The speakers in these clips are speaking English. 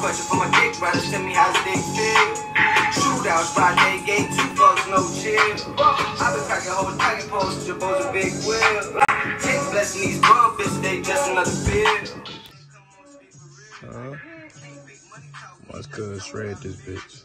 question for my dick riders. Tell me how's dick feel. Shootouts, Friday gate, two fucks, no chill. I've been cracking hoes, packing posts, your boys a big wheel. Take blessing these bum bitches, they just another bill. Uh, what's good? Shred this bitch.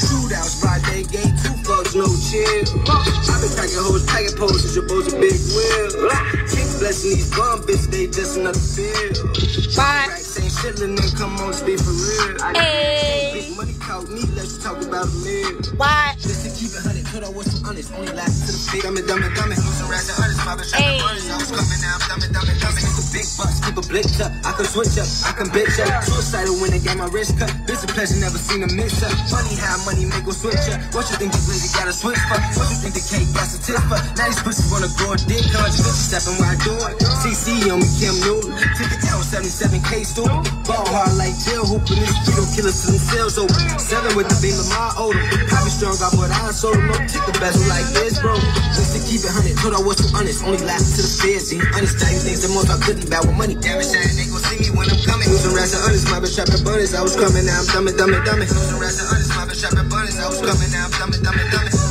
how's dick feel. Shootouts, Friday gate, two fucks, no chill. I've been cracking hoes, packing posters, your boys a big wheel. Keep blessing these bum bitches, they just another bill. Bye. Ain't shit, little nigga, come on, speak for real. Hey. Big money caught me, let's talk about a meal. What? Just to keep it hundred, put on what's honest, only last to the big. Dummy, dummy, dummy, losing racks and hundreds, my bitch, Hey. I was coming big bucks, keep a up. I can switch up, I can bitch up. Suicidal when they got my wrist cut. This a pleasure, never seen a miss up. Money high, money make go switch up. What you think the blazzy got a switch for? What you think the cake got a tip for? Now these pussies wanna go a dick, you bitches stepping where I do it. CC on me, Cam Newton. 77K stupid. Ball hard like Jill hooping. This freedom killers to themselves open. Seven with the of my odor. I be strong, got what I sold. No tick the bezel like this, bro. Just to keep it hundred, told I was too honest. Only last to the feds. See, understand things the most I couldn't bout with money. Damn it, saying they gon' see me when I'm coming. Losing rats and honest, my bitch trapping bunnies. I was coming now, I'm dumbing, dumbing, dumbing. Losing rats and honest, my bitch trapping bunnies. I was coming now, I'm dumbing, dumbing, dumbing.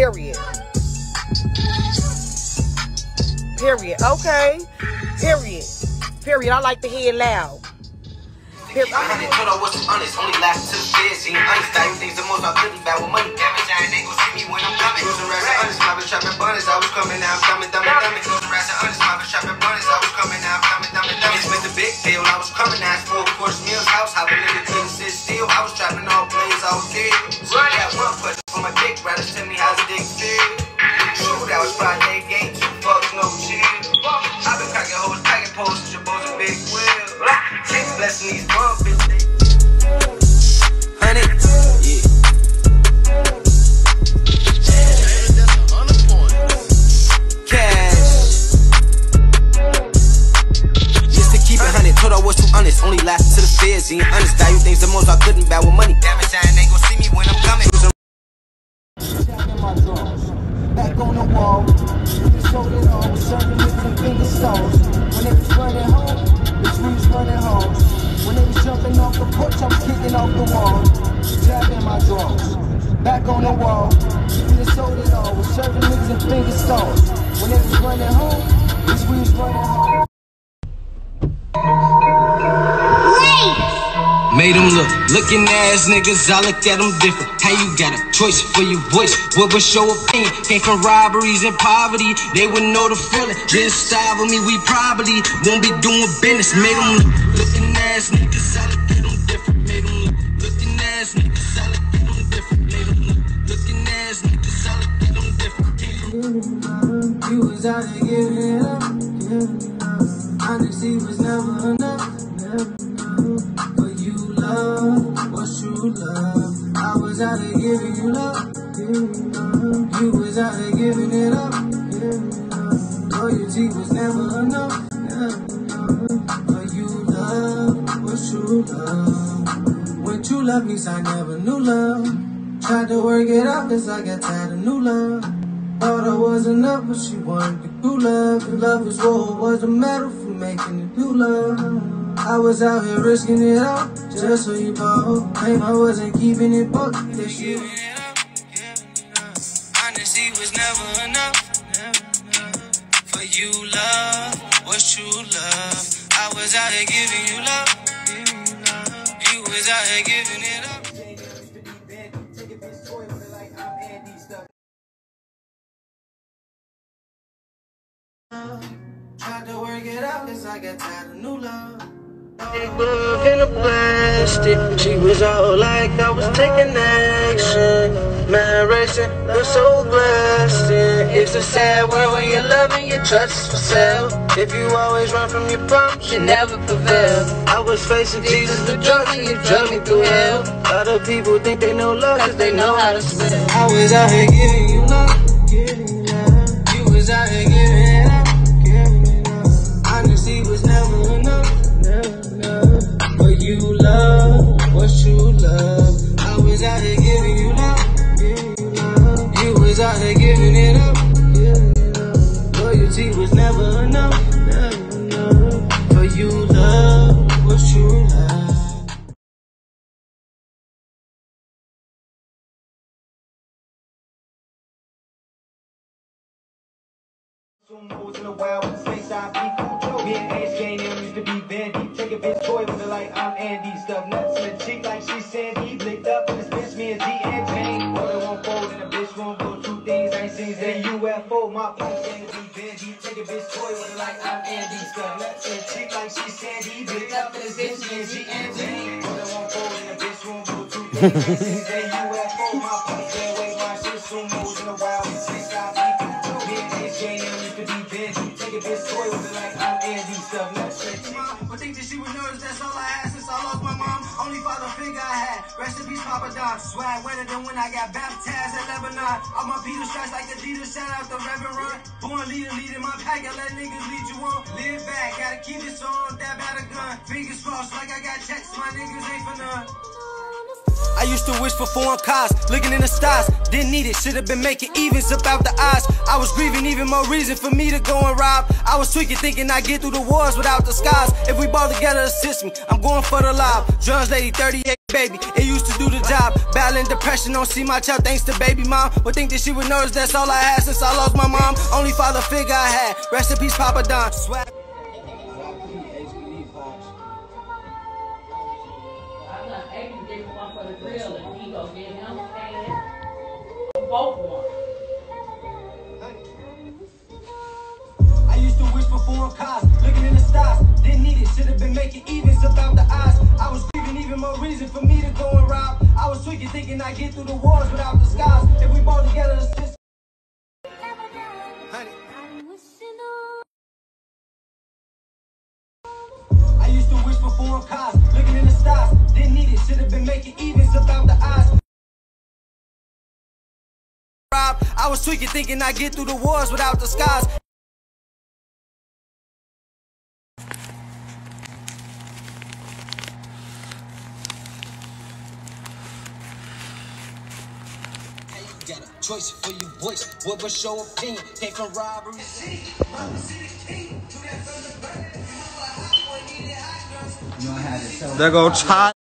Period. Period. Okay. Period. Period. I like to hear loud. Period. I had it, told I was too honest. Only last to the feds. See, understand things the most I couldn't bout with money. Damn it, on the wall, the shoulder on, serving lips and finger stones. When they was running home, bitch, was running home. When they was jumping off the porch, I was kicking off the wall. Jabbing my drawers. Back on the wall, the shoulder on, serving lips and finger stones. When they was running home, bitch, was running home. Made them look, looking ass niggas, I look at them different. How you got a choice for your voice? What was your opinion? Came from robberies and poverty, they wouldn't know the feeling. Didn't style with me, we probably won't be doing business. Made them look, looking ass niggas, I look at them different. Made them look, looking ass niggas, I look at them different. Made them look, looking ass niggas, I look at them different. You was out there giving it up. Yeah. Was. Never enough. You love. I was out there giving you love. you was out there giving it up. it. Loyalty was never enough. But you love what you love. When you love me, I never knew love. Tried to work it out cause I got tired of new love. Thought I was enough, but she wanted the new love. Love was war, was a medal for making the new love. I was out here risking it all, just so you know. Claim I wasn't keeping it buck. They giving it up, giving it up. Honesty was never enough. For you love, was true love. I was out here giving you love, giving you love. You was out here giving it up. Tried to work it out cause I got tired of new love. Thought book in a plastic. She was all like I was taking action. Man racing, look so blasting. It's a sad world when you're loving your trust for sale. If you always run from your problems, you never prevail. I was facing Jesus, the drug, and you drug me through hell. Other people think they know love, cause they know how to spell. I was out here love, giving you love. You was out here Moves in the wild with I be Cujo. Me and Ace Jane them used to be Vandy. Take a bitch toy with her like I'm Andy. Stuff nuts in the cheek like she's Sandy. Licked up in this bitch, me and G and Jane. Water won't fold and a bitch won't. Two things I ain't seen since UFO. My punk gang be Vandy. Take a bitch toy with her like I'm Andy. Stuff nuts in the cheek like she's Sandy. Licked up in this bitch, me and G and Jane. Water won't fold and a bitch won't. Two things I ain't seen that she was nervous, that's all I had since I lost my mom. Only father figure I had. Rest in peace, Papa Don. Swag wetter than when I got baptized at Lebanon. All my Peter stripes like Adidas, shout out the Reverend Run. Born leader, leading my pack, I let niggas lead you on. Live back, gotta keep this on, out a gun. Fingers crossed like I got checks, my niggas ain't for none. I used to wish for foreign cars, looking in the stars. Didn't need it, should have been making evens about the odds. I was grieving, even more reason for me to go and rob. I was tweaking, thinking I'd get through the wars without the. If we ball together, assist me. I'm going for the lob. Drums lady, 38 baby, it used to do the job. Battling depression, don't see my child thanks to baby mom. But think that she would notice that's all I had since I lost my mom. Only father figure I had. Rest in peace, Papa Don. Swag. To one for the grill and he go get him and both one. I used to wish for foreign cars, looking in the stars. Didn't need it, should have been making evens about the odds. I was grieving, even more reason for me to go and rob. I was tweaking, thinking I'd get through the wars without was tweaking, thinking I'd get through the wars without the scars. Got a choice for your voice. What was your opinion? Came from robbery. There go Chai.